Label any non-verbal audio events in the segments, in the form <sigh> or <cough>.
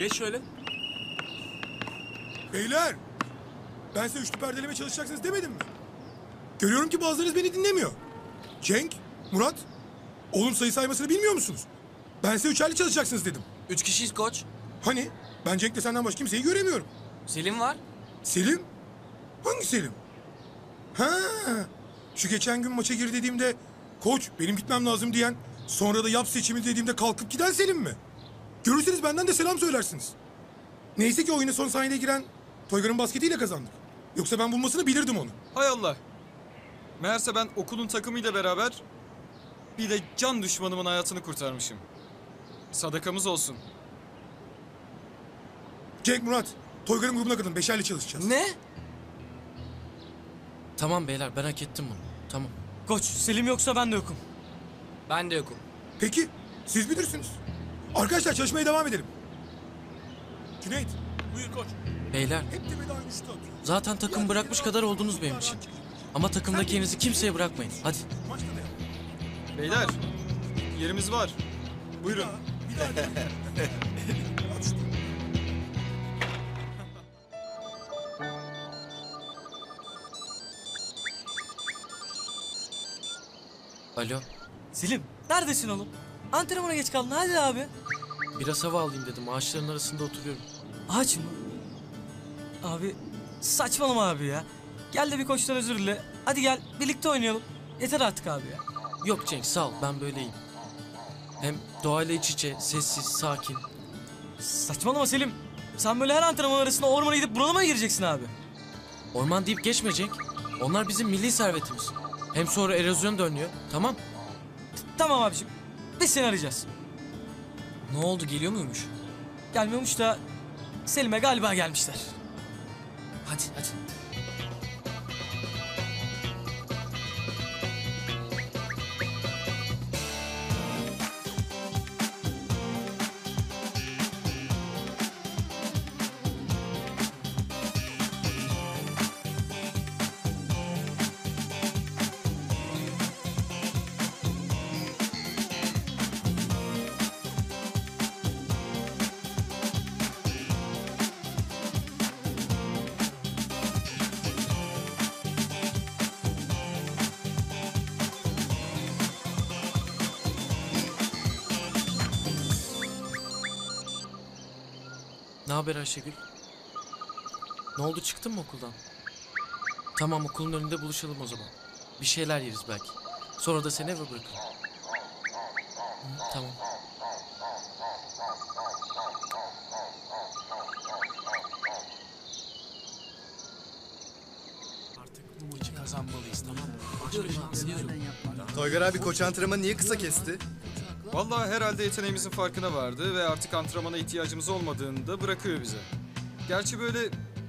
Geç şöyle. Beyler! Ben size üçlü perdeleme çalışacaksınız demedim mi? Görüyorum ki bazılarınız beni dinlemiyor. Cenk, Murat, oğlum sayı saymasını bilmiyor musunuz? Ben size üçerli çalışacaksınız dedim. Üç kişiyiz koç. Hani? Ben Cenk'le senden başka kimseyi göremiyorum. Selim var. Selim? Hangi Selim? Ha, şu geçen gün maça gir dediğimde koç benim gitmem lazım diyen sonra da yap seçimi dediğimde kalkıp giden Selim mi? Görürseniz benden de selam söylersiniz. Neyse ki oyuna son saniyede giren Toygar'ın basketiyle kazandık. Yoksa ben bulmasını bilirdim onu. Hay Allah. Meğerse ben okulun takımıyla beraber bir de can düşmanımın hayatını kurtarmışım. Sadakamız olsun. Cenk Murat, Toygar'ın grubuna kadın beşerli çalışacağız. Ne? Tamam beyler ben hak ettim bunu. Tamam. Koç Selim yoksa ben de yokum. Ben de yokum. Peki, siz bilirsiniz. Arkadaşlar çalışmaya devam edelim. Cüneyt, Buyur koç. Beyler hep tepede aynı şutu atıyor. zaten takım bırakmış kadar oldunuz benim için. Ama takımdaki yerinizi kimseye bırakmayın. Hadi. Maçta da yap. Beyler, yerimiz var. Buyurun. Bir daha. At <laughs> şutu. Alo. Selim neredesin oğlum? Antrenmana geç kaldın hadi abi. Biraz hava alayım dedim. Ağaçların arasında oturuyorum. Ağaç mı? Abi saçmalama abi ya. Gel de bir koçtan özür dile. Hadi gel birlikte oynayalım. Yeter artık abi ya. Yok Cenk sağ ol ben böyleyim. Hem doğayla iç içe, sessiz, sakin. Saçmalama Selim. Sen böyle her antrenman arasında ormana gidip bunalıma gireceksin abi. Orman deyip geçme Cenk. Onlar bizim milli servetimiz. Hem sonra erozyon da önlüyor. Tamam. Tamam abiciğim. Biz seni arayacağız. Ne oldu geliyor muymuş? Gelmiyormuş da Selim'e galiba gelmişler. Hadi hadi. Ne haber Ayşegül? Ne oldu çıktın mı okuldan? Tamam okulun önünde buluşalım o zaman. Bir şeyler yeriz belki. Sonra da seni eve bırakırım. Hı, tamam. Artık bu maçı kazanmalıyız tamam mı? Başka şansı yok. Toygar abi koç antrenmanı niye kısa kesti? Vallahi herhalde yeteneğimizin farkına vardı ve artık antrenmana ihtiyacımız olmadığını da bırakıyor bize. Gerçi böyle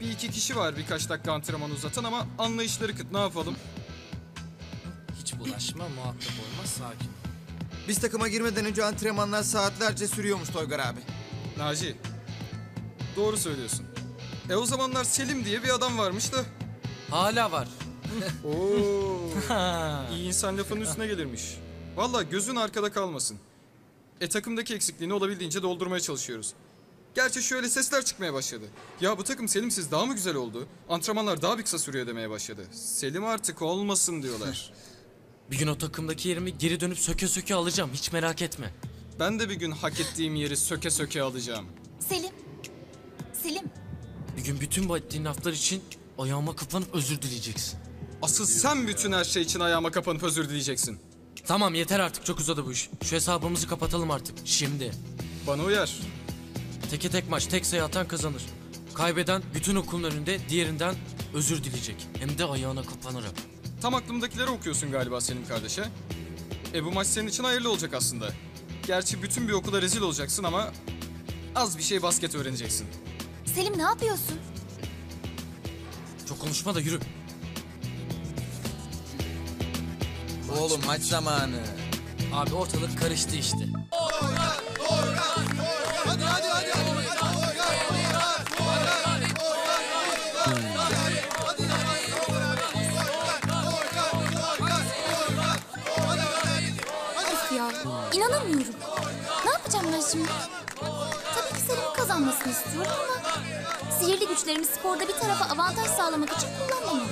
bir iki kişi var birkaç dakika antrenman uzatan ama anlayışları kıt ne yapalım? Hiç bulaşma, muhatap olma, sakin. Biz takıma girmeden önce antrenmanlar saatlerce sürüyormuş Toygar abi. Naci, doğru söylüyorsun. E o zamanlar Selim diye bir adam varmış da. Hala var. <laughs> Oo. <laughs> İyi insan lafının üstüne gelirmiş. Vallahi gözün arkada kalmasın. E takımdaki eksikliğini olabildiğince doldurmaya çalışıyoruz. Gerçi şöyle sesler çıkmaya başladı. Ya bu takım Selimsiz daha mı güzel oldu? Antrenmanlar daha bir kısa sürüyor demeye başladı. Selim artık olmasın diyorlar. <laughs> Bir gün o takımdaki yerimi geri dönüp söke söke alacağım. Hiç merak etme. ben de bir gün hak ettiğim yeri söke söke alacağım. Selim. Selim. Bir gün bütün bu ettiğin laflar için ayağıma kapanıp özür dileyeceksin. Asıl sen bütün her şey için ayağıma kapanıp özür dileyeceksin. Tamam yeter artık çok uzadı bu iş. Şu hesabımızı kapatalım artık şimdi. Bana uyar. Teke tek maç tek sayı atan kazanır. Kaybeden bütün okulun önünde diğerinden özür dileyecek. Hem de ayağına kapanarak. Tam aklımdakileri okuyorsun galiba Selim kardeşe. E bu maç senin için hayırlı olacak aslında. Gerçi bütün bir okula rezil olacaksın ama az bir şey basket öğreneceksin. Selim ne yapıyorsun? Çok konuşma da yürü. Oğlum maç zamanı. Abi ortalık karıştı işte. Of ya. İnanamıyorum. Ne yapacağım ben şimdi? Tabii ki Selim'i kazandım. kazanmasını istiyorum ama... ...sihirli güçlerimi sporda bir tarafa avantaj sağlamak için kullanmamalı.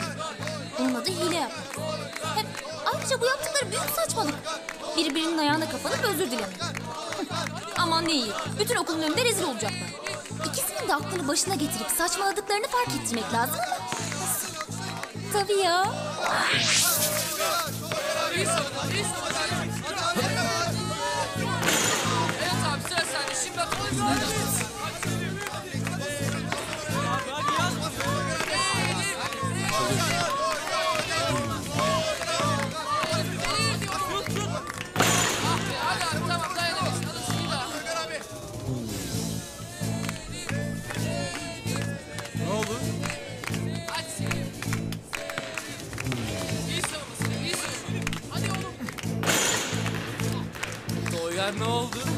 Bunun adı hile yapmak. Hem ayrıca bu yaptıkları büyük saçmalık. Birbirinin ayağına kapanıp özür dilemek. Aman ne iyi. Bütün okulun önünde rezil olacaklar. İkisinin de aklını başına getirip saçmaladıklarını fark ettirmek lazım ama... Tabii ya. Evet abi sıra sende. Şimdi atılıyor. Doyar ne oldu?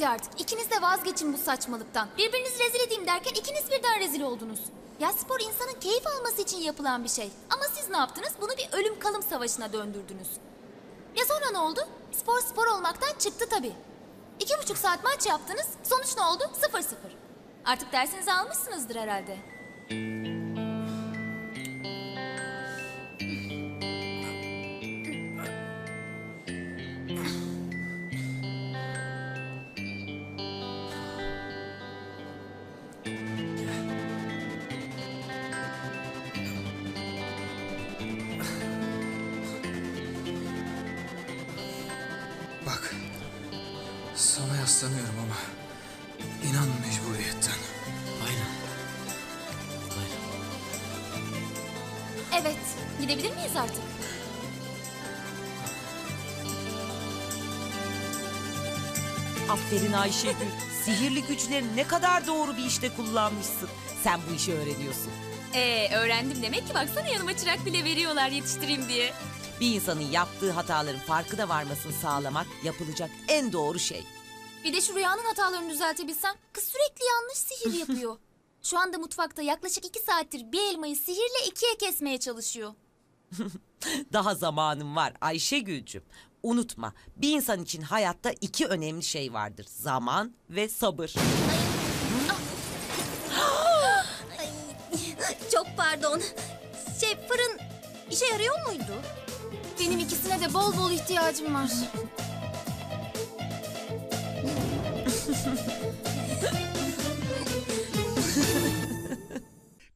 Hadi artık ikiniz de vazgeçin bu saçmalıktan. Birbirinizi rezil edeyim derken ikiniz birden rezil oldunuz. Ya spor insanın keyif alması için yapılan bir şey. Ama siz ne yaptınız? Bunu bir ölüm kalım savaşına döndürdünüz. Ya sonra ne oldu? Spor spor olmaktan çıktı tabii. İki buçuk saat maç yaptınız. Sonuç ne oldu? Sıfır sıfır. Artık dersinizi almışsınızdır herhalde. Sana yaslanıyorum ama inan mecburiyetten. Aynen. Evet. Gidebilir miyiz artık? Aferin Ayşegül. <laughs> Sihirli güçlerini ne kadar doğru bir işte kullanmışsın. Sen bu işi öğreniyorsun. Ee, öğrendim demek ki baksana yanıma çırak bile veriyorlar yetiştireyim diye. Bir insanın yaptığı hataların farkına varmasını sağlamak yapılacak en doğru şey. Bir de şu rüyanın hatalarını düzeltebilsem. Kız sürekli yanlış sihir yapıyor. <laughs> Şu anda mutfakta yaklaşık iki saattir bir elmayı sihirle ikiye kesmeye çalışıyor. <laughs> Daha zamanın var Ayşegül'cüm. Unutma bir insan için hayatta iki önemli şey vardır. Zaman ve sabır. <gasps> Çok pardon. Şey fırın işe yarıyor muydu? Benim ikisine de bol bol ihtiyacım var.